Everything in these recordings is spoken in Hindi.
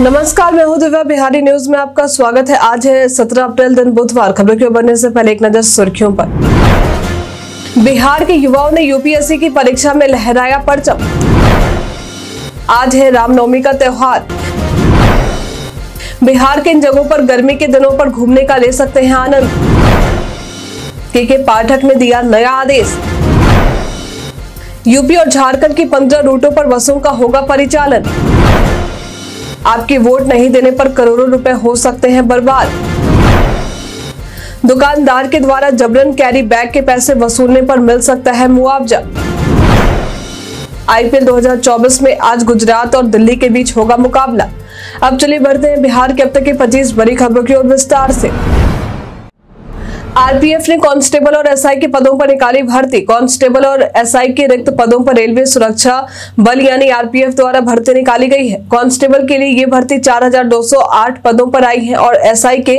नमस्कार, मैं हूँ दिव्या। बिहारी न्यूज़ में आपका स्वागत है। आज है 17 अप्रैल, दिन बुधवार। खबरों के बनने से पहले एक नज़र सुर्खियों पर। बिहार के युवाओं ने यूपीएससी की परीक्षा में लहराया परचम। आज है रामनवमी का त्योहार। बिहार के इन जगहों पर गर्मी के दिनों पर घूमने का ले सकते हैं आनंद। के के पाठक ने दिया नया आदेश। यूपी और झारखंड की पंद्रह रूटों पर बसों का होगा परिचालन। आपकी वोट नहीं देने पर करोड़ों रुपए हो सकते हैं बर्बाद। दुकानदार के द्वारा जबरन कैरी बैग के पैसे वसूलने पर मिल सकता है मुआवजा। आईपीएल 2024 में आज गुजरात और दिल्ली के बीच होगा मुकाबला। अब चलिए बढ़ते हैं बिहार के अब तक की 25 बड़ी खबरों की ओर विस्तार से। आरपीएफ ने कांस्टेबल और एसआई के पदों पर निकाली भर्ती। कांस्टेबल और एसआई के रिक्त पदों पर रेलवे सुरक्षा बल यानी आरपीएफ द्वारा भर्ती निकाली गई है। कांस्टेबल के लिए ये भर्ती 4,208 पदों पर आई है और एसआई के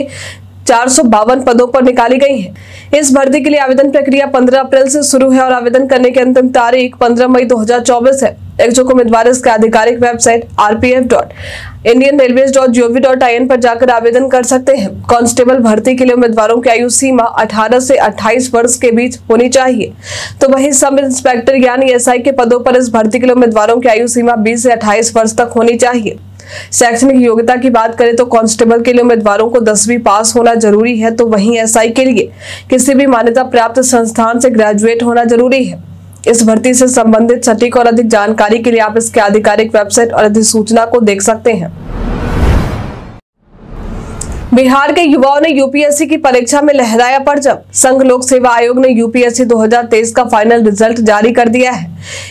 चार सौ बावन पदों पर निकाली गई है। इस भर्ती के लिए आवेदन प्रक्रिया 15 अप्रैल से शुरू है और आवेदन करने की अंतिम तारीख 15 मई 2024 है। इच्छुक उम्मीदवार इसके आधिकारिक website RPF dot Indian railway dot G O V dot I पर जाकर आवेदन कर सकते हैं। कांस्टेबल भर्ती के लिए उम्मीदवारों की आयु सीमा 18 से 28 वर्ष के बीच होनी चाहिए। तो वहीं सब इंस्पेक्टर यानी एसआई के पदों पर इस भर्ती के लिए उम्मीदवारों की आयु सीमा 20 से 28 वर्ष तक होनी चाहिए। शैक्षणिक योग्यता की बात करें तो कांस्टेबल के लिए उम्मीदवारों को दसवीं पास होना ज़रूरी है तो वहीं एसआई के लिए किसी भी मान्यता प्राप्त संस्थान से ग्रेजुएट होना ज़रूरी है। इस भर्ती से संबंधित सटीक और अधिक जानकारी के लिए आप इसके आधिकारिक वेबसाइट और अधिसूचना को देख सकते हैं। बिहार के युवाओं ने यूपीएससी की परीक्षा में लहराया परचम। संघ लोक सेवा आयोग ने यूपीएससी 2023 का फाइनल रिज़ल्ट जारी कर दिया है।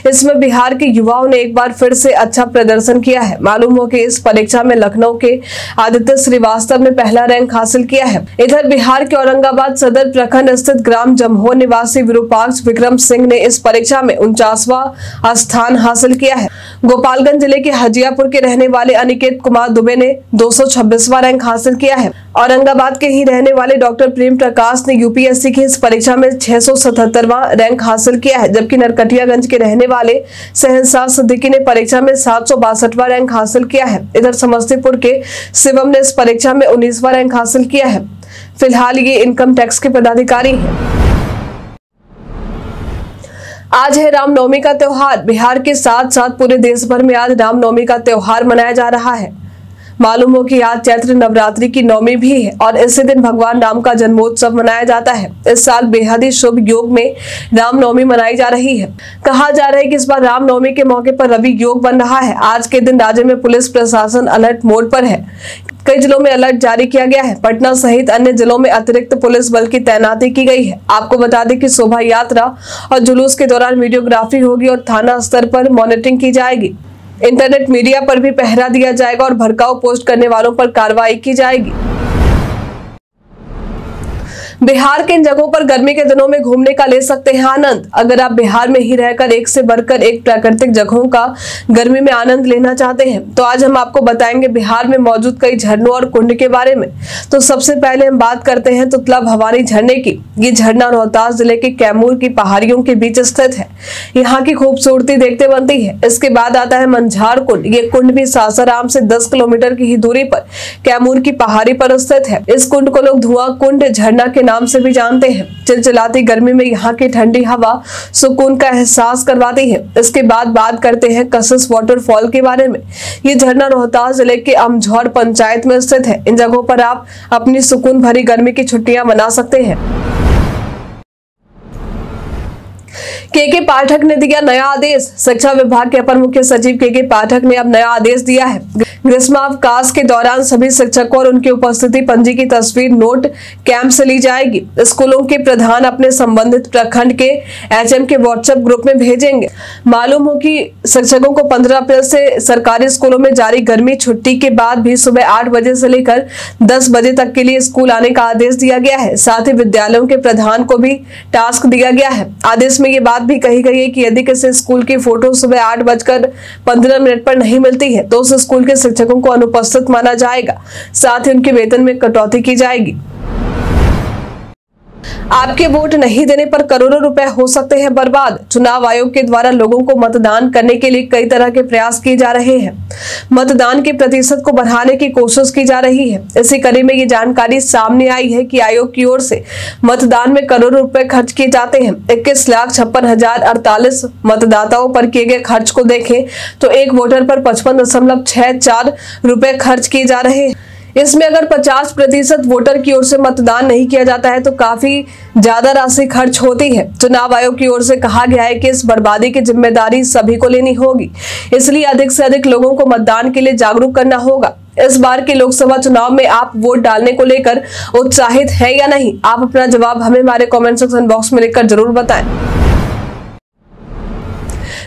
इसमें बिहार के युवाओं ने एक बार फिर से अच्छा प्रदर्शन किया है। मालूम हो कि इस परीक्षा में लखनऊ के आदित्य श्रीवास्तव ने पहला रैंक हासिल किया है। इधर बिहार के औरंगाबाद सदर प्रखंड स्थित ग्राम जमहो निवासी विरूपाक्ष विक्रम सिंह ने इस परीक्षा में उनचासवा स्थान हासिल किया है। गोपालगंज ज़िले के हजियापुर के रहने वाले अनिकेत कुमार दुबे ने दो रैंक हासिल किया है। औरंगाबाद के ही रहने वाले डॉक्टर प्रेम प्रकाश ने यूपीएससी की इस परीक्षा में छह रैंक हासिल किया है, जबकि नरकटियागंज के रहने वाले सहनसार सिद्दीकी ने परीक्षा में सात रैंक हासिल किया है। इधर समस्तीपुर के शिवम ने इस परीक्षा में उन्नीसवा रैंक हासिल किया है। फ़िलहाल ये इनकम टैक्स के पदाधिकारी हैं। आज है रामनवमी का त्योहार। बिहार के साथ साथ पूरे देश भर में आज रामनवमी का त्योहार मनाया जा रहा है। मालूम हो कि आज चैत्र नवरात्रि की नवमी भी है और इसी दिन भगवान राम का जन्मोत्सव मनाया जाता है। इस साल बेहद ही शुभ योग में रामनवमी मनाई जा रही है। कहा जा रहा है कि इस बार रामनवमी के मौके पर रवि योग बन रहा है। आज के दिन राज्य में पुलिस प्रशासन अलर्ट मोड पर है। कई जिलों में अलर्ट जारी किया गया है। पटना सहित अन्य जिलों में अतिरिक्त पुलिस बल की तैनाती की गई है। आपको बता दें कि शोभा यात्रा और जुलूस के दौरान वीडियोग्राफी होगी और थाना स्तर पर मॉनिटरिंग की जाएगी। इंटरनेट मीडिया पर भी पहरा दिया जाएगा और भड़काऊ पोस्ट करने वालों पर कार्रवाई की जाएगी। बिहार के इन जगहों पर गर्मी के दिनों में घूमने का ले सकते हैं आनंद। अगर आप बिहार में ही रहकर एक से बढ़कर एक प्राकृतिक जगहों का गर्मी में आनंद लेना चाहते हैं तो आज हम आपको बताएँगे बिहार में मौजूद कई झरनों और कुंड के बारे में। तो सबसे पहले हम बात करते हैं तुतला भवानी झरने की। ये झरना रोहतास ज़िले के कैमूर की पहाड़ियों के बीच स्थित है। यहाँ की खूबसूरती देखते बनती है। इसके बाद आता है मंझार कुंड। ये कुंड भी सासाराम से दस किलोमीटर की ही दूरी पर कैमूर की पहाड़ी पर स्थित है। इस कुंड को लोग धुआँ कुंड झरना के नाम से भी जानते हैं। चिलचिलाती गर्मी में यहाँ की ठंडी हवा सुकून का एहसास करवाती है। इसके बाद बात करते हैं कसस वाटरफॉल के बारे में। ये झरना रोहतास ज़िले के अमझौर पंचायत में स्थित है। इन जगहों पर आप अपनी सुकून भरी गर्मी की छुट्टियाँ मना सकते हैं। के के पाठक ने दिया नया आदेश। शिक्षा विभाग के अपर मुख्य सचिव के के पाठक ने अब नया आदेश दिया है। ग्रीष्मावकाश के दौरान सभी शिक्षकों और उनकी उपस्थिति पंजी की तस्वीर, नोट कैंप से ली जाएगी। स्कूलों के प्रधान अपने संबंधित प्रखंड के एचएम के व्हाट्सएप ग्रुप में भेजेंगे। मालूम हो कि शिक्षकों को 15 अप्रैल से सरकारी स्कूलों में जारी गर्मी छुट्टी के बाद भी सुबह आठ बजे से लेकर दस बजे तक के लिए स्कूल आने का आदेश दिया गया है। साथ ही विद्यालयों के प्रधान को भी टास्क दिया गया है। आदेश में ये बात भी कही गई है कि यदि किसी स्कूल की फ़ोटो सुबह आठ बजकर पंद्रह मिनट पर नहीं मिलती है तो उस स्कूल के शिक्षकों को अनुपस्थित माना जाएगा। साथ ही उनके वेतन में कटौती की जाएगी। आपके वोट नहीं देने पर करोड़ों रुपए हो सकते हैं बर्बाद। चुनाव आयोग के द्वारा लोगों को मतदान करने के लिए कई तरह के प्रयास किए जा रहे हैं। मतदान के प्रतिशत को बढ़ाने की कोशिश की जा रही है। इसी कड़ी में ये जानकारी सामने आई है कि आयोग की ओर से मतदान में करोड़ों रुपए खर्च किए जाते हैं। इक्कीस लाख छप्पन हज़ार अड़तालीस मतदाताओं पर किए गए खर्च को देखें तो एक वोटर पर पचपन दशमलव छह चार रुपए खर्च किए जा रहे हैं। इसमें अगर 50 प्रतिशत वोटर की ओर से मतदान नहीं किया जाता है तो काफ़ी ज़्यादा राशि खर्च होती है। चुनाव आयोग की ओर से कहा गया है कि इस बर्बादी की ज़िम्मेदारी सभी को लेनी होगी। इसलिए अधिक से अधिक लोगों को मतदान के लिए जागरूक करना होगा। इस बार के लोकसभा चुनाव में आप वोट डालने को लेकर उत्साहित है या नहीं, आप अपना जवाब हमें हमारे कॉमेंट सेक्शन बॉक्स में लिखकर ज़रूर बताएँ।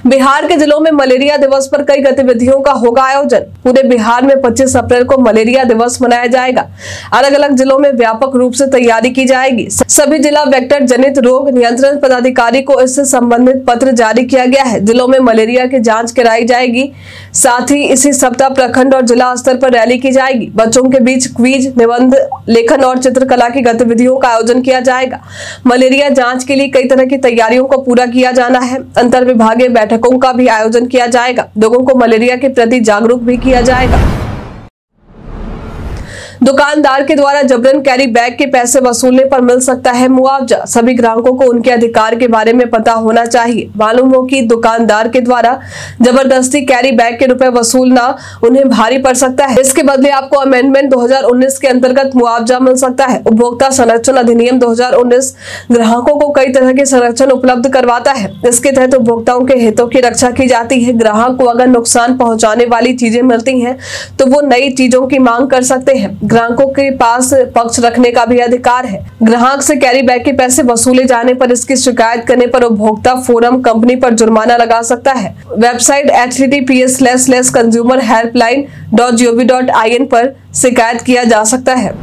बिहार के जिलों में मलेरिया दिवस पर कई गतिविधियों का होगा आयोजन। पूरे बिहार में 25 अप्रैल को मलेरिया दिवस मनाया जाएगा। अलग अलग जिलों में व्यापक रूप से तैयारी की जाएगी। सभी जिला वेक्टर जनित रोग नियंत्रण पदाधिकारी को इससे संबंधित पत्र जारी किया गया है। जिलों में मलेरिया की जाँच कराई जाएगी। साथ ही इसी सप्ताह प्रखंड और जिला स्तर पर रैली की जाएगी। बच्चों के बीच क्वीज, निबंध, लेखन और चित्रकला की गतिविधियों का आयोजन किया जाएगा। मलेरिया जाँच के लिए कई तरह की तैयारियों को पूरा किया जाना है। अंतर विभागीय बैठकों का भी आयोजन किया जाएगा। लोगों को मलेरिया के प्रति जागरूक भी किया जाएगा। दुकानदार के द्वारा जबरन कैरी बैग के पैसे वसूलने पर मिल सकता है मुआवजा। सभी ग्राहकों को उनके अधिकार के बारे में पता होना चाहिए। मालूम हो कि दुकानदार के द्वारा ज़बरदस्ती कैरी बैग के रुपए वसूलना उन्हें भारी पड़ सकता है। इसके बदले आपको अमेंडमेंट 2019 के अंतर्गत मुआवजा मिल सकता है। उपभोक्ता संरक्षण अधिनियम 2019 ग्राहकों को कई तरह के संरक्षण उपलब्ध करवाता है। इसके तहत उपभोक्ताओं के हितों की रक्षा की जाती है। ग्राहक को अगर नुकसान पहुँचाने वाली चीज़ें मिलती हैं तो वो नई चीज़ों की मांग कर सकते हैं। ग्राहकों के पास पक्ष रखने का भी अधिकार है। ग्राहक से कैरी बैग के पैसे वसूले जाने पर इसकी शिकायत करने पर उपभोक्ता फोरम कंपनी पर जुर्माना लगा सकता है। Website H T P S consumer helpline dot G O V dot I N पर शिकायत किया जा सकता है।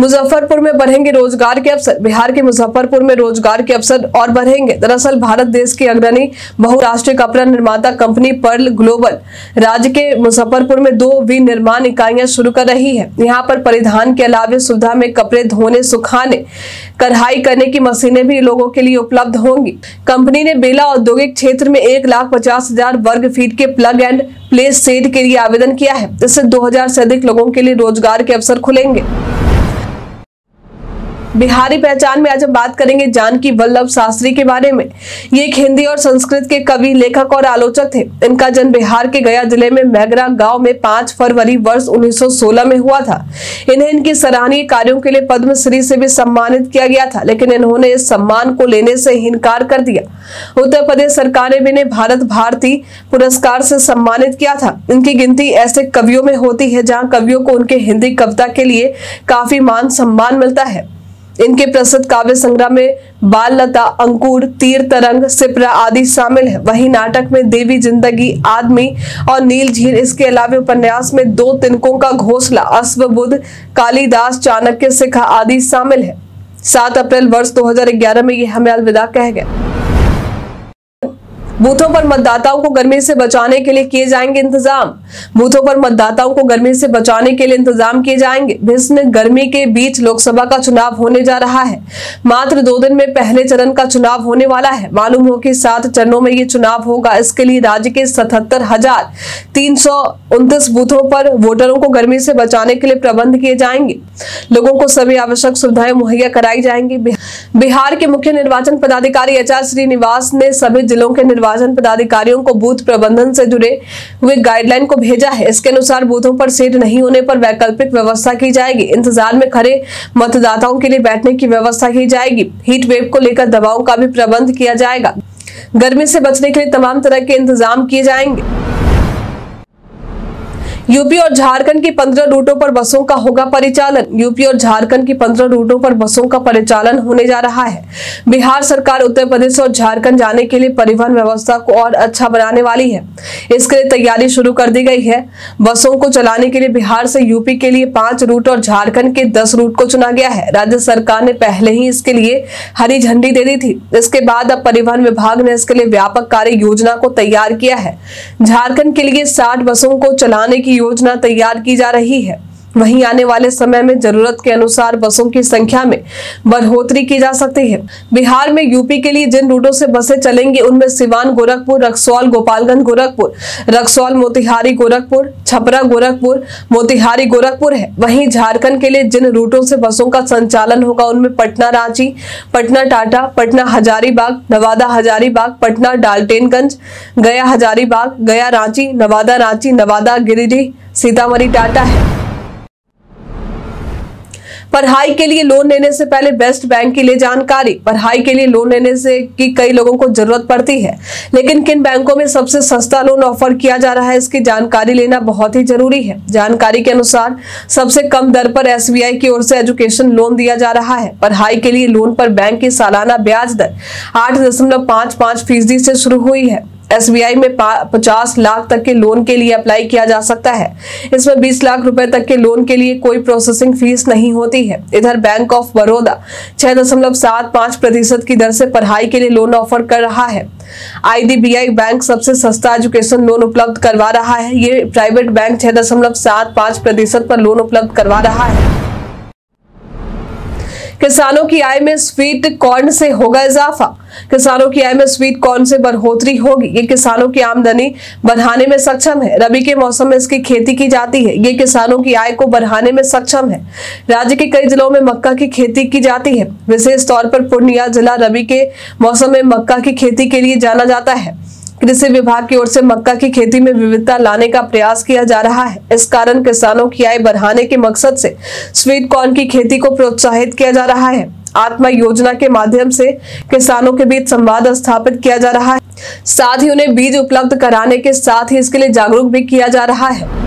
मुजफ्फरपुर में बढ़ेंगे रोज़गार के अवसर। बिहार के मुजफ्फरपुर में रोज़गार के अवसर और बढ़ेंगे। दरअसल, भारत देश की अग्रणी बहुराष्ट्रीय कपड़ा निर्माता कंपनी पर्ल ग्लोबल राज्य के मुजफ्फरपुर में दो विनिर्माण इकाइयाँ शुरू कर रही है। यहाँ पर परिधान के अलावे सुविधा में कपड़े धोने, सुखाने, कढ़ाई करने की मशीनें भी लोगों के लिए उपलब्ध होंगी। कंपनी ने बेला औद्योगिक क्षेत्र में एक लाख पचास हज़ार वर्ग फीट के प्लग एंड प्ले सेट के लिए आवेदन किया है। इससे 2000 से अधिक लोगों के लिए रोज़गार के अवसर खुलेंगे। बिहारी पहचान में आज हम बात करेंगे जानकी वल्लभ शास्त्री के बारे में। ये एक हिंदी और संस्कृत के कवि, लेखक और आलोचक थे। इनका जन्म बिहार के गया ज़िले में मैगरा गाँव में 5 फरवरी वर्ष 1916 में हुआ था। इन्हें इनके सराहनीय कार्यों के लिए पद्मश्री से भी सम्मानित किया गया था, लेकिन इन्होंने इस सम्मान को लेने से इनकार कर दिया। उत्तर प्रदेश सरकार ने भी इन्हें भारत भारती पुरस्कार से सम्मानित किया था। इनकी गिनती ऐसे कवियों में होती है जहाँ कवियों को उनके हिंदी कविता के लिए काफ़ी मान सम्मान मिलता है। इनके प्रसिद्ध काव्य संग्रह में बाल लता, अंकुर, तीर तरंग, सिपरा आदि शामिल है। वही नाटक में देवी ज़िंदगी, आदमी और नील झील, इसके अलावा उपन्यास में दो तिनकों का घोसला, अश्व बुद्ध कालिदास, चाणक्य सिखा आदि शामिल है। सात अप्रैल वर्ष 2011 में ये हमें अलविदा कह गए। बूथों पर मतदाताओं को गर्मी से बचाने के लिए किए जाएँगे इंतज़ाम। बूथों पर मतदाताओं को गर्मी से बचाने के लिए इंतज़ाम किए जाएँगे। भीषण गर्मी के बीच लोकसभा का चुनाव होने जा रहा है। मात्र दो दिन में पहले चरण का चुनाव होने वाला है। मालूम हो कि सात चरणों में ये चुनाव होगा। इसके लिए राज्य के सतहत्तर हज़ार तीन सौ उनतीस बूथों पर वोटरों को गर्मी से बचाने के लिए प्रबंध किए जाएँगे। लोगों को सभी आवश्यक सुविधाएँ मुहैया कराई जाएँगी। बिहार के मुख्य निर्वाचन पदाधिकारी एच आर श्रीनिवास ने सभी जिलों के पदाधिकारियों को बूथ प्रबंधन से जुड़े हुए गाइडलाइन को भेजा है। इसके अनुसार बूथों पर सीट नहीं होने पर वैकल्पिक व्यवस्था की जाएगी। इंतज़ार में खड़े मतदाताओं के लिए बैठने की व्यवस्था की जाएगी। हीट वेव को लेकर दवाओं का भी प्रबंध किया जाएगा। गर्मी से बचने के लिए तमाम तरह के इंतज़ाम किए जाएँगे। यूपी और झारखंड की पंद्रह रूटों पर बसों का होगा परिचालन। यूपी और झारखंड की पंद्रह रूटों पर बसों का परिचालन होने जा रहा है। बिहार सरकार उत्तर प्रदेश और झारखंड जाने के लिए परिवहन व्यवस्था को और अच्छा बनाने वाली है। इसके लिए तैयारी शुरू कर दी गई है। बसों को चलाने के लिए बिहार से यूपी के लिए पाँच रूट और झारखंड के दस रूट को चुना गया है। राज्य सरकार ने पहले ही इसके लिए हरी झंडी दे दी थी। इसके बाद अब परिवहन विभाग ने इसके लिए व्यापक कार्य योजना को तैयार किया है। झारखंड के लिए साठ बसों को चलाने की योजना तैयार की जा रही है। वहीं आने वाले समय में ज़रूरत के अनुसार बसों की संख्या में बढ़ोतरी की जा सकती है। बिहार में यूपी के लिए जिन रूटों से बसें चलेंगी, उनमें सिवान गोरखपुर, रक्सौल गोपालगंज गोरखपुर, रक्सौल मोतिहारी गोरखपुर, छपरा गोरखपुर, मोतिहारी गोरखपुर है। वहीं झारखंड के लिए जिन रूटों से बसों का संचालन होगा, उनमें पटना रांची, पटना टाटा, पटना हजारीबाग, नवादा हजारीबाग, पटना डाल्टेनगंज, गया हजारीबाग, गया रांची, नवादा रांची, नवादा गिरिडीह, सीतामढ़ी, टाटा है। पढ़ाई के लिए लोन लेने से पहले बेस्ट बैंक के लिए जानकारी, पढ़ाई के लिए लोन लेने से की कई लोगों को ज़रूरत पड़ती है। लेकिन किन बैंकों में सबसे सस्ता लोन ऑफ़र किया जा रहा है, इसकी जानकारी लेना बहुत ही ज़रूरी है। जानकारी के अनुसार, सबसे कम दर पर एस की ओर से एजुकेशन लोन दिया जा रहा है। पढ़ाई के लिए लोन पर बैंक की सालाना ब्याज दर आठ दशमलव फ़ीसदी से शुरू हुई है। एसबीआई में पचास लाख तक के लोन के लिए अप्लाई किया जा सकता है। इसमें बीस लाख रुपए तक के लोन के लिए कोई प्रोसेसिंग फ़ीस नहीं होती है। इधर बैंक ऑफ़ बड़ौदा छह दशमलव सात पाँच प्रतिशत की दर से पढ़ाई के लिए लोन ऑफ़र कर रहा है। आईडीबीआई बैंक सबसे सस्ता एजुकेशन लोन उपलब्ध करवा रहा है। ये प्राइवेट बैंक छह दशमलव सात पाँच प्रतिशत पर लोन उपलब्ध करवा रहा है। किसानों की आय में स्वीट कॉर्न से होगा इजाफा। किसानों की आय में स्वीट कॉर्न से बढ़ोतरी होगी। ये किसानों की आमदनी बढ़ाने में सक्षम है। रबी के मौसम में इसकी खेती की जाती है। ये किसानों की आय को बढ़ाने में सक्षम है। राज्य के कई जिलों में मक्का की खेती की जाती है। विशेष तौर पर पूर्णिया जिला रबी के मौसम में मक्का की खेती के लिए जाना जाता है। कृषि विभाग की ओर से मक्का की खेती में विविधता लाने का प्रयास किया जा रहा है। इस कारण किसानों की आय बढ़ाने के मकसद से स्वीट कॉर्न की खेती को प्रोत्साहित किया जा रहा है। आत्मा योजना के माध्यम से किसानों के बीच संवाद स्थापित किया जा रहा है। साथ ही उन्हें बीज उपलब्ध कराने के साथ ही इसके लिए जागरूक भी किया जा रहा है।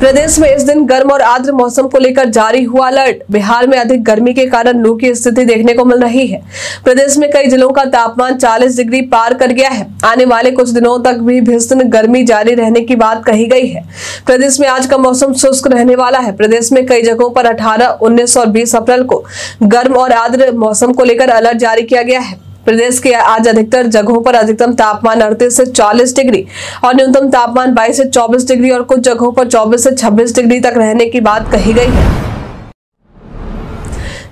प्रदेश में इस दिन गर्म और आर्द्र मौसम को लेकर जारी हुआ अलर्ट। बिहार में अधिक गर्मी के कारण लू की स्थिति देखने को मिल रही है। प्रदेश में कई जिलों का तापमान 40 डिग्री पार कर गया है। आने वाले कुछ दिनों तक भी भीषण गर्मी जारी रहने की बात कही गई है। प्रदेश में आज का मौसम शुष्क रहने वाला है। प्रदेश में कई जगहों पर अठारह, उन्नीस और बीस अप्रैल को गर्म और आर्द्र मौसम को लेकर अलर्ट जारी किया गया है। प्रदेश के आज अधिकतर जगहों पर अधिकतम तापमान अड़तीस से 40 डिग्री और न्यूनतम तापमान 22 से 24 डिग्री और कुछ जगहों पर 24 से 26 डिग्री तक रहने की बात कही गई है।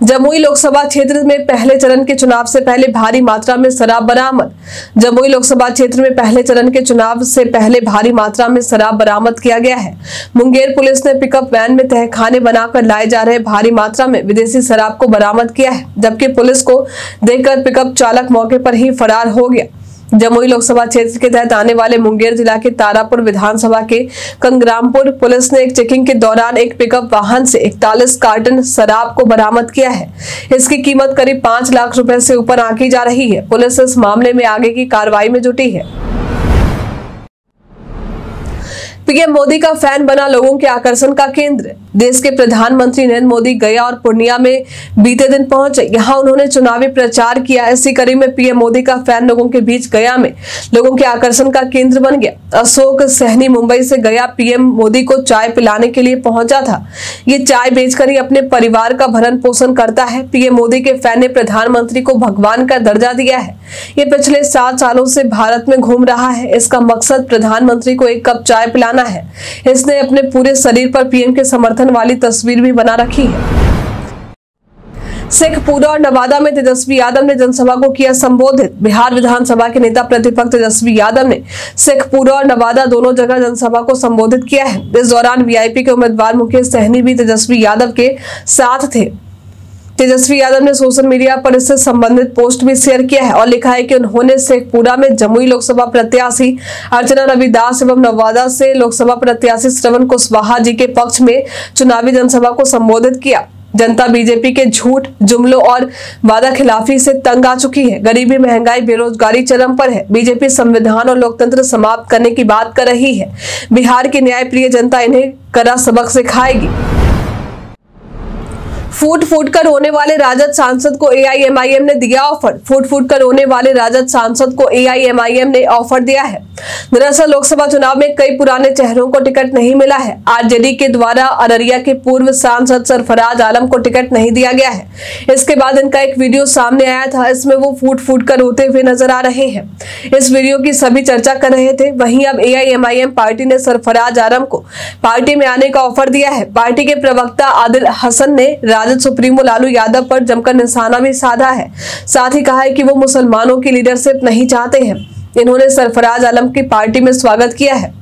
जमुई लोकसभा क्षेत्र में पहले चरण के चुनाव से पहले भारी मात्रा में शराब बरामद। जमुई लोकसभा क्षेत्र में पहले चरण के चुनाव से पहले भारी मात्रा में शराब बरामद किया गया है। मुंगेर पुलिस ने पिकअप वैन में तहखाने बनाकर लाए जा रहे भारी मात्रा में विदेशी शराब को बरामद किया है, जबकि पुलिस को देखकर पिकअप चालक मौके पर ही फरार हो गया। जमुई लोकसभा क्षेत्र के तहत आने वाले मुंगेर जिला के तारापुर विधानसभा के कंग्रामपुर पुलिस ने एक चेकिंग के दौरान एक पिकअप वाहन से इकतालीस कार्टन शराब को बरामद किया है। इसकी कीमत करीब पाँच लाख रुपए से ऊपर आंकी जा रही है। पुलिस इस मामले में आगे की कार्रवाई में जुटी है। पीएम मोदी का फ़ैन बना लोगों के आकर्षण का केंद्र। देश के प्रधानमंत्री नरेंद्र मोदी गया और पूर्णिया में बीते दिन पहुँचे। यहाँ उन्होंने चुनावी प्रचार किया। इसी कड़ी में पीएम मोदी का फ़ैन लोगों के बीच गया में लोगों के आकर्षण का केंद्र बन गया। अशोक सहनी मुंबई से गया पीएम मोदी को चाय पिलाने के लिए पहुँचा था। ये चाय बेचकर ही अपने परिवार का भरण पोषण करता है। पीएम मोदी के फ़ैन ने प्रधानमंत्री को भगवान का दर्जा दिया है। ये पिछले सात सालों से भारत में घूम रहा है। इसका मकसद प्रधानमंत्री को एक कप चाय पिलाना है। इसने अपने पूरे शरीर पर पीएम के समर्थन वाली तस्वीर भी बना रखी है। शेखपुरा और नवादा में तेजस्वी यादव ने जनसभा को किया संबोधित। बिहार विधानसभा के नेता प्रतिपक्ष तेजस्वी यादव ने शेखपुरा और नवादा दोनों जगह जनसभा को संबोधित किया है। इस दौरान वीआईपी के उम्मीदवार मुकेश सहनी भी तेजस्वी यादव के साथ थे। तेजस्वी यादव ने सोशल मीडिया पर इससे संबंधित पोस्ट भी शेयर किया है और लिखा है कि उन्होंने शेखपुरा में जमुई लोकसभा प्रत्याशी अर्चना रविदास एवं नवादा से लोकसभा प्रत्याशी श्रवण कुशवाहा जी के पक्ष में चुनावी जनसभा को संबोधित किया। जनता बीजेपी के झूठ, जुमलों और वादा खिलाफी से तंग आ चुकी है। गरीबी, महँगाई, बेरोजगारी चरम पर है। बीजेपी संविधान और लोकतंत्र समाप्त करने की बात कर रही है। बिहार की न्याय प्रिय जनता इन्हें कड़ा सबक सिखाएगी। फूट फूट कर रोने वाले राजद सांसद को एआईएमआईएम ने दिया ऑफ़र फूट फूट कर रोने वाले राजद सांसद को एआईएमआईएम ने ऑफ़र दिया है। दरअसल लोकसभा चुनाव में कई पुराने चेहरों को टिकट नहीं मिला है। आरजेडी के द्वारा अररिया के पूर्व सांसद सरफराज आलम को टिकट नहीं दिया गया है। इसके बाद इनका एक वीडियो सामने आया था। इसमें वो फूट फूट कर रोते हुए नज़र आ रहे हैं। इस वीडियो की सभी चर्चा कर रहे थे। वहीं अब एआईएमआईएम पार्टी ने सरफराज आलम को पार्टी में आने का ऑफ़र दिया है। पार्टी के प्रवक्ता आदिल हसन ने राजद सुप्रीमो लालू यादव पर जमकर निशाना भी साधा है। साथ ही कहा है कि वो मुसलमानों की लीडरशिप नहीं चाहते हैं। इन्होंने सरफराज आलम की पार्टी में स्वागत किया है।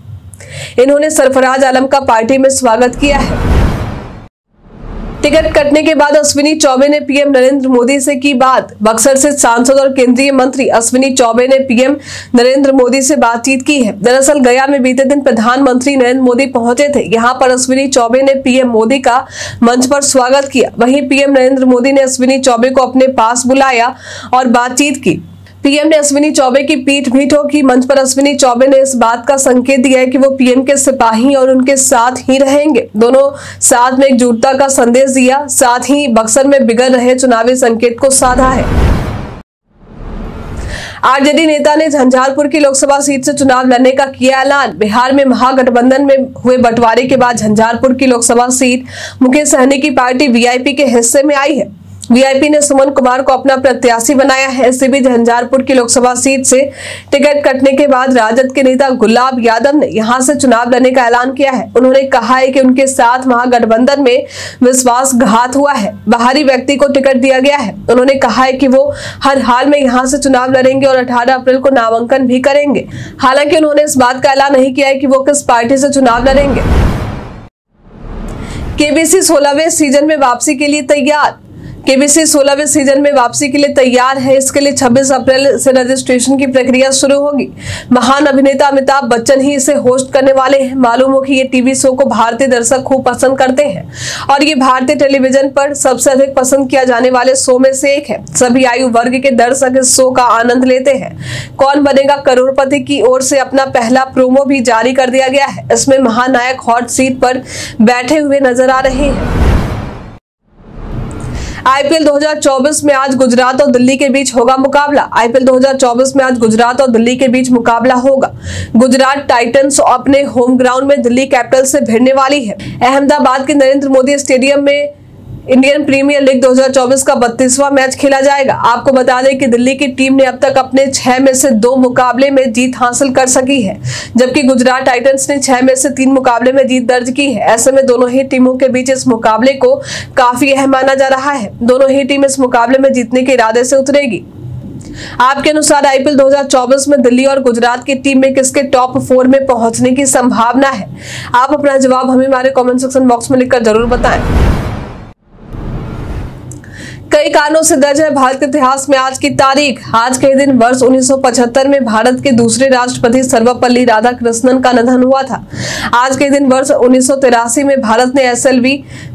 इन्होंने सरफराज आलम का पार्टी में स्वागत किया है। टिकट कटने के बाद अश्विनी चौबे ने पीएम नरेंद्र मोदी से की बात। बक्सर से सांसद और केंद्रीय मंत्री अश्विनी चौबे ने पीएम नरेंद्र मोदी से बातचीत की है। दरअसल गया में बीते दिन प्रधानमंत्री नरेंद्र मोदी पहुँचे थे। यहाँ पर अश्विनी चौबे ने पीएम मोदी का मंच पर स्वागत किया। वहीं पीएम नरेंद्र मोदी ने अश्विनी चौबे को अपने पास बुलाया और बातचीत की। पीएम ने अश्विनी चौबे की पीठ भी ठोकी। मंच पर अश्विनी चौबे ने इस बात का संकेत दिया है कि वो पीएम के सिपाही और उनके साथ ही रहेंगे। दोनों साथ में एकजुटता का संदेश दिया। साथ ही बक्सर में बिगड़ रहे चुनावी संकेत को साधा है। आरजेडी नेता ने झंझारपुर की लोकसभा सीट से चुनाव लड़ने का किया ऐलान। बिहार में महागठबंधन में हुए बंटवारे के बाद झंझारपुर की लोकसभा सीट मुकेश सहनी की पार्टी वीआईपी के हिस्से में आई है। वीआईपी ने सुमन कुमार को अपना प्रत्याशी बनाया है। इसी बीच झंझारपुर की लोकसभा सीट से टिकट कटने के बाद राजद के नेता गुलाब यादव ने यहाँ से चुनाव लड़ने का ऐलान किया है। उन्होंने कहा है कि उनके साथ महागठबंधन में विश्वासघात हुआ है। बाहरी व्यक्ति को टिकट दिया गया है। उन्होंने कहा है कि वो हर हाल में यहाँ से चुनाव लड़ेंगे और अठारह अप्रैल को नामांकन भी करेंगे। हालाँकि उन्होंने इस बात का ऐलान नहीं किया है कि वो किस पार्टी से चुनाव लड़ेंगे। केबीसी सोलहवें सीज़न में वापसी के लिए तैयार। केबीसी सोलहवें सीज़न में वापसी के लिए तैयार है। इसके लिए 26 अप्रैल से रजिस्ट्रेशन की प्रक्रिया शुरू होगी। महान अभिनेता अमिताभ बच्चन ही इसे होस्ट करने वाले हैं। मालूम हो कि ये टीवी शो को भारतीय दर्शक खूब पसंद करते हैं और ये भारतीय टेलीविज़न पर सबसे अधिक पसंद किया जाने वाले शो में से एक है। सभी आयु वर्ग के दर्शक इस शो का आनंद लेते हैं। कौन बनेगा करोड़पति की ओर से अपना पहला प्रोमो भी जारी कर दिया गया है। इसमें महानायक हॉट सीट पर बैठे हुए नज़र आ रहे हैं। आईपीएल 2024 में आज गुजरात और दिल्ली के बीच होगा मुकाबला। आईपीएल 2024 में आज गुजरात और दिल्ली के बीच मुकाबला होगा। गुजरात टाइटंस अपने होम ग्राउंड में दिल्ली कैपिटल से भिड़ने वाली है। अहमदाबाद के नरेंद्र मोदी स्टेडियम में इंडियन प्रीमियर लीग 2024 का बत्तीसवां मैच खेला जाएगा। आपको बता दें कि दिल्ली की टीम ने अब तक अपने छह में से दो मुकाबले में जीत हासिल कर सकी है, जबकि गुजरात टाइटंस ने छह में से तीन मुकाबले में जीत दर्ज की है। ऐसे में दोनों ही टीमों के बीच इस मुकाबले को काफ़ी अहम माना जा रहा है। दोनों ही टीम इस मुकाबले में जीतने के इरादे से उतरेगी। आपके अनुसार आईपीएल 2024 में दिल्ली और गुजरात की टीम में किसके टॉप फोर में पहुँचने की संभावना है? आप अपना जवाब हमें हमारे कमेंट सेक्शन बॉक्स में लिखकर ज़रूर बताएँ। कई कारणों से दर्ज है भारत के इतिहास में आज की तारीख। आज के दिन वर्ष 1975 में भारत के दूसरे राष्ट्रपति सर्वपल्ली राधाकृष्णन का निधन हुआ था। आज के दिन वर्ष उन्नीस में भारत ने एस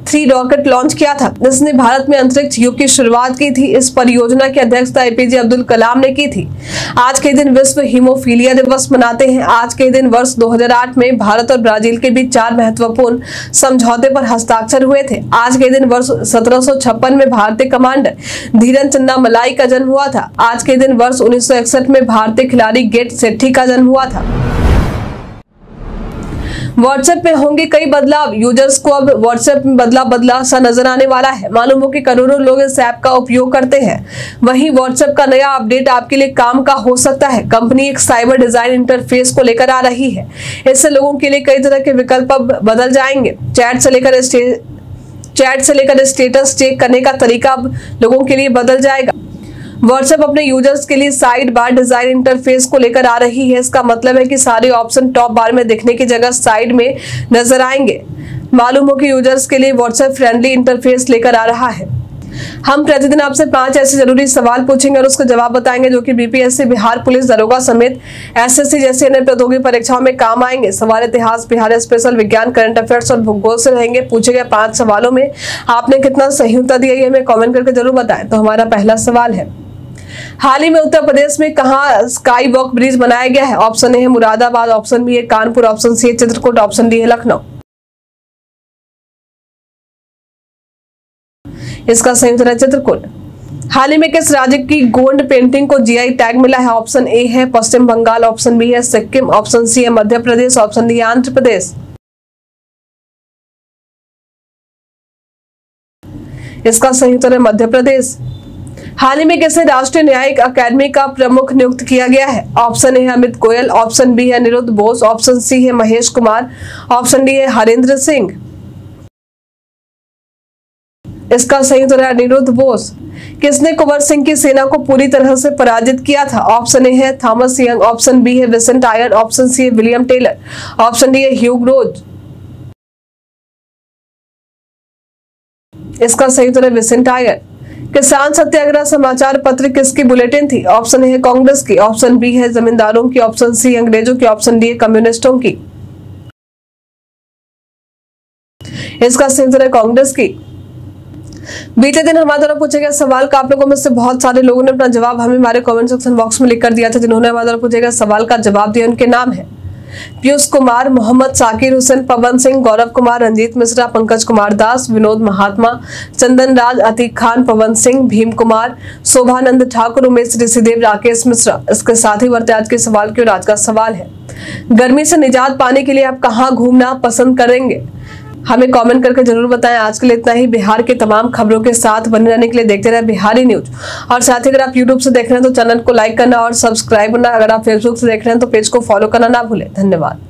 थ्री रॉकेट लॉन्च किया था, जिसने भारत में अंतरिक्ष युग की शुरुआत की थी। इस परियोजना की अध्यक्षता एपीजे अब्दुल कलाम ने की थी। आज के दिन विश्व हीमोफीलिया दिवस मनाते हैं। आज के दिन वर्ष 2008 में भारत और ब्राज़ील के बीच चार महत्वपूर्ण समझौते पर हस्ताक्षर हुए थे। आज के दिन वर्ष सत्रह सौ छप्पन में भारतीय कमांडर धीरन चंदा मलाई का जन्म हुआ था। आज के दिन वर्ष उन्नीस में भारतीय खिलाड़ी गेट सेट्ठी का जन्म हुआ था। व्हाट्सएप में होंगे कई बदलाव। यूज़र्स को अब व्हाट्सएप में बदला बदला सा नज़र आने वाला है। मालूम हो कि करोड़ों लोग इस ऐप का उपयोग करते हैं। वहीं व्हाट्सएप का नया अपडेट आपके लिए काम का हो सकता है। कंपनी एक साइबर डिज़ाइन इंटरफेस को लेकर आ रही है। इससे लोगों के लिए कई तरह के विकल्प बदल जाएँगे। चैट से लेकर चैट से लेकर स्टेटस चेक करने का तरीका लोगों के लिए बदल जाएगा। व्हाट्सएप अपने यूज़र्स के लिए साइड बार डिज़ाइन इंटरफेस को लेकर आ रही है। इसका मतलब है कि सारे ऑप्शन टॉप बार में दिखने की जगह साइड में नज़र आएँगे। मालूम हो कि यूज़र्स के लिए व्हाट्सएप फ्रेंडली इंटरफेस लेकर आ रहा है। हम प्रतिदिन आपसे पाँच ऐसे ज़रूरी सवाल पूछेंगे और उसका जवाब बताएँगे जो कि बीपीएससी बिहार पुलिस, दरोगा समेत एसएससी जैसे अन्य प्रतियोगी परीक्षाओं में काम आएँगे। सवाल इतिहास, बिहार स्पेशल विज्ञान करंट अफेयर्स और भूगोल से रहेंगे। पूछे गए पाँच सवालों में आपने कितना सही उत्तर दिया ये हमें कॉमेंट करके ज़रूर बताएँ। तो हमारा पहला सवाल है, हाल ही में उत्तर प्रदेश में कहा स्काई वॉक ब्रिज बनाया गया है? ऑप्शन ए है मुरादाबाद ऑप्शन बी है कानपुर ऑप्शन सी है चित्रकूट ऑप्शन डी है लखनऊ। इसका संयुक्त है चित्रकूट हाल ही में किस राज्य की गोंड पेंटिंग को जीआई टैग मिला है? ऑप्शन ए है पश्चिम बंगाल, ऑप्शन बी है सिक्किम, ऑप्शन सी है मध्य प्रदेश, ऑप्शन डी आंध्र प्रदेश। इसका सही उत्तर है मध्य प्रदेश। हाल ही में किसे राष्ट्रीय न्यायिक अकादमी का प्रमुख नियुक्त किया गया है? ऑप्शन ए है अमित गोयल, ऑप्शन बी है निरुद्ध बोस, ऑप्शन सी है महेश कुमार, ऑप्शन डी है हरेंद्र सिंह। इसका सही उत्तर है अनिरुद्ध बोस किसने कुंवर सिंह की सेना को पूरी तरह से पराजित किया था? ऑप्शन ए है थॉमस यंग, ऑप्शन बी है विसेंट आयर ऑप्शन सी है विलियम टेलर, ऑप्शन डी है ह्यूग रोज। इसका सही उत्तर है विसेंट आयर किसान सत्याग्रह समाचार पत्र किसकी बुलेटिन थी? ऑप्शन ए है कांग्रेस की, ऑप्शन बी है जमींदारों की, ऑप्शन सी अंग्रेज़ों की, ऑप्शन डी है कम्युनिस्टों की। इसका सही उत्तर है कांग्रेस की। बीते दिन हमारे द्वारा पूछे गए सवाल का आप लोगों में से बहुत सारे लोगों ने अपना जवाब हमें हमारे कमेंट सेक्शन बॉक्स में लिख कर दिया था, जिन्होंने हमारे द्वारा पूछे गए सवाल का जवाब दिया। उनके नाम है। पीयूष कुमार, मोहम्मद साकिर हुसैन, पवन सिंह, गौरव कुमार, रंजीत मिश्रा, पंकज कुमार दास, विनोद महात्मा, चंदन राज, अतीक खान, पवन सिंह, भीम कुमार, शोभानंद ठाकुर, उमेश ऋषिदेव, राकेश मिश्रा। इसके साथ ही बढ़ते आज के सवाल की और आज का सवाल है। गर्मी से निजात पाने के लिए आप कहाँ घूमना पसंद करेंगे? हमें कमेंट करके ज़रूर बताएँ। आज के लिए इतना ही। बिहार के तमाम खबरों के साथ बने रहने के लिए देखते रहे बिहारी न्यूज़। और साथ ही अगर आप यूट्यूब से देख रहे हैं तो चैनल को लाइक करना और सब्सक्राइब करना। अगर आप फेसबुक से देख रहे हैं तो पेज को फॉलो करना ना भूलें। धन्यवाद।